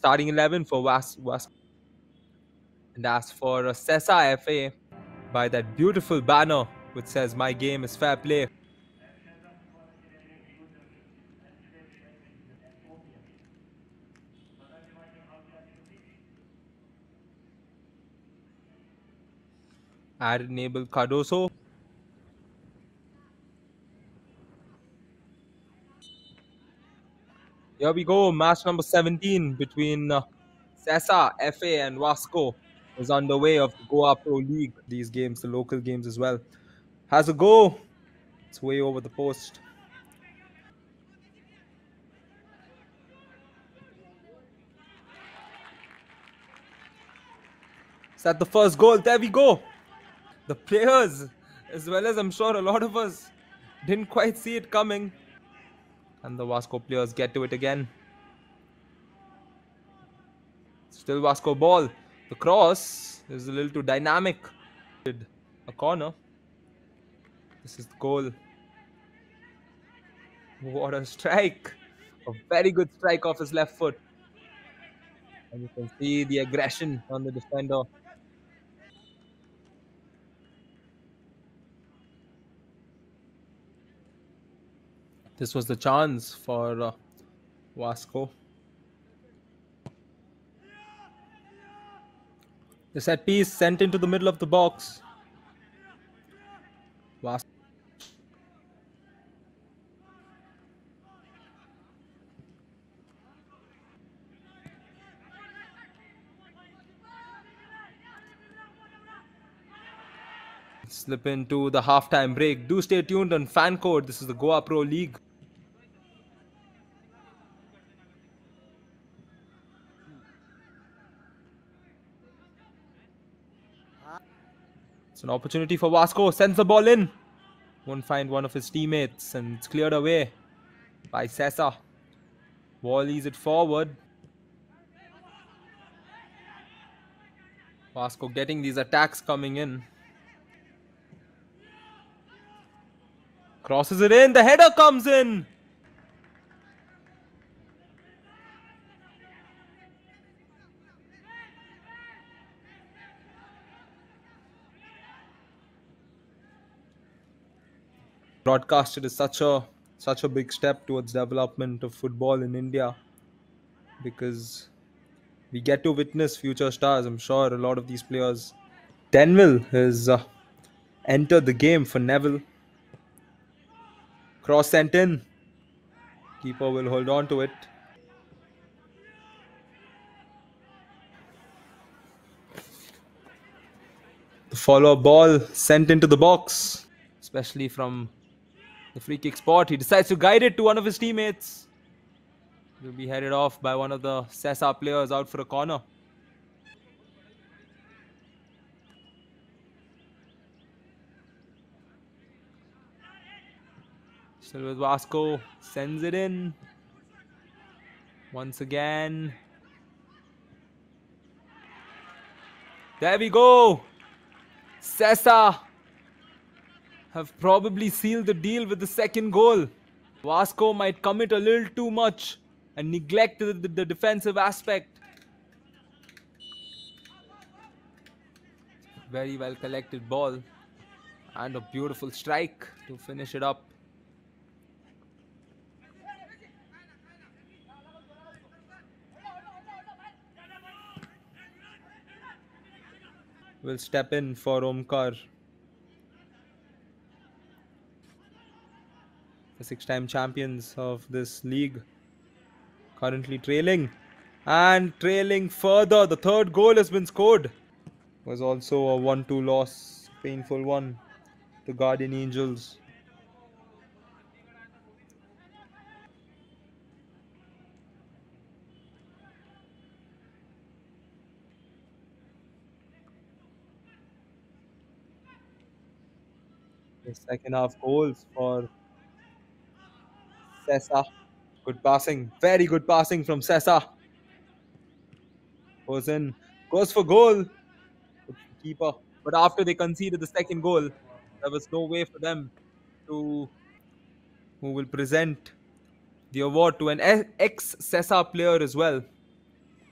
starting 11 for Was, Was. And as for uh, Sesa FA, by that beautiful banner which says, My game is fair play. Add enable Cardoso. Here we go, match number 17 between uh, FA, and Vasco is underway of the Goa Pro League. These games, the local games as well. Has a go. It's way over the post. Is that the first goal? There we go. The players, as well as I'm sure a lot of us, didn't quite see it coming. And the Vasco players get to it again. Still Vasco ball. The cross is a little too dynamic. A corner. This is the goal. What a strike. A very good strike off his left foot. And you can see the aggression on the defender. This was the chance for uh, Vasco. The set piece sent into the middle of the box. Vasco. Slip into the halftime break. Do stay tuned on FanCode. This is the Goa Pro League. It's an opportunity for Vasco. Sends the ball in. Won't find one of his teammates and it's cleared away by Sesa. Volleys it forward. Vasco getting these attacks coming in. Crosses it in. The header comes in. Broadcasted is such a such a big step towards development of football in India because we get to witness future stars. I'm sure a lot of these players. Denville has uh, entered the game for Neville. Cross sent in. Keeper will hold on to it. The follow ball sent into the box, especially from the free kick spot. He decides to guide it to one of his teammates. Will be headed off by one of the Sesa players out for a corner. Still with Vasco. Sends it in. Once again. There we go. Sesa have probably sealed the deal with the second goal. Vasco might commit a little too much and neglect the, the, defensive aspect. Very well collected ball and a beautiful strike to finish it up. Will step in for Omkar. The six-time champions of this league. Currently trailing and trailing further. The third goal has been scored. Was also a 1-2 loss, painful one. The Guardian Angels. The second half goals for Sesa. Good passing. Very good passing from Sesa. Goes in. Goes for goal. Keeper. But after they conceded the second goal, there was no way for them to who will present the award to an ex Sesa player as well.